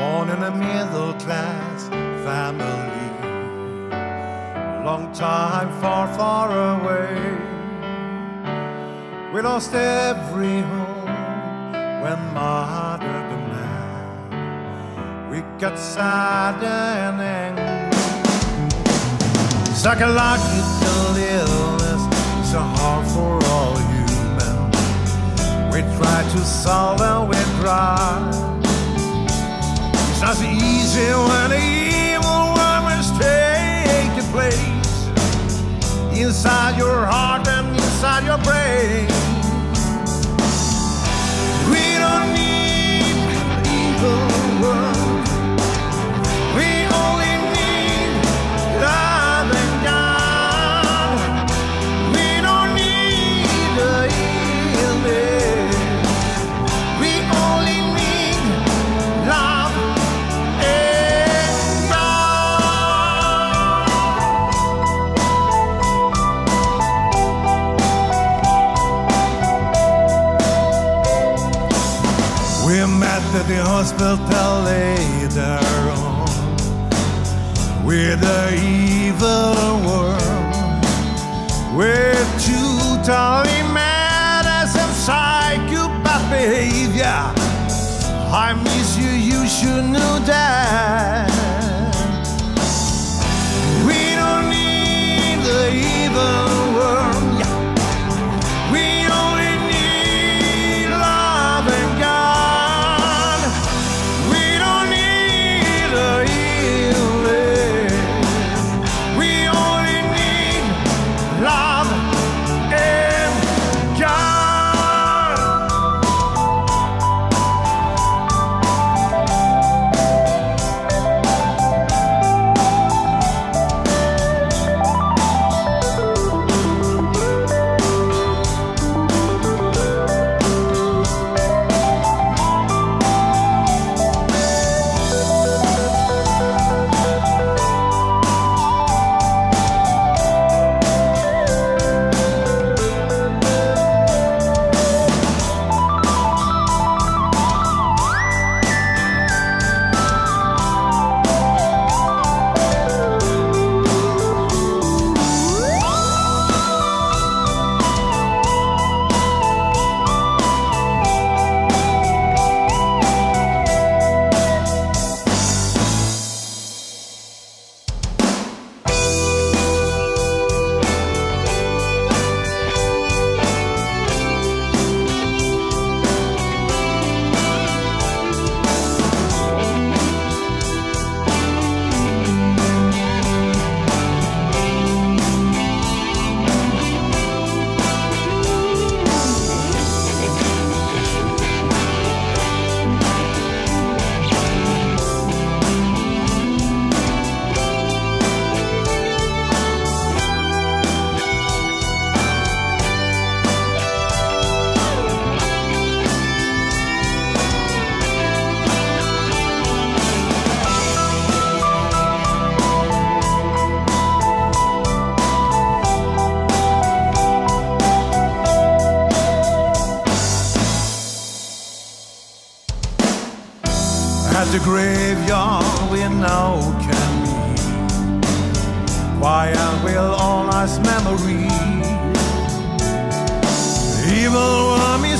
in a middle class family. Long time far, far away. We lost every home when mother died. We got sad and angry. Psychological illness is so hard for all humans. We try to solve and we try. It's not easy when the evil moments take place. Inside your heart and the hospital later on with the evil world. With totally mad as some psychopath behavior. I miss you, you should know that. Graveyard we now can meet Quiet will all us memories Evil worm is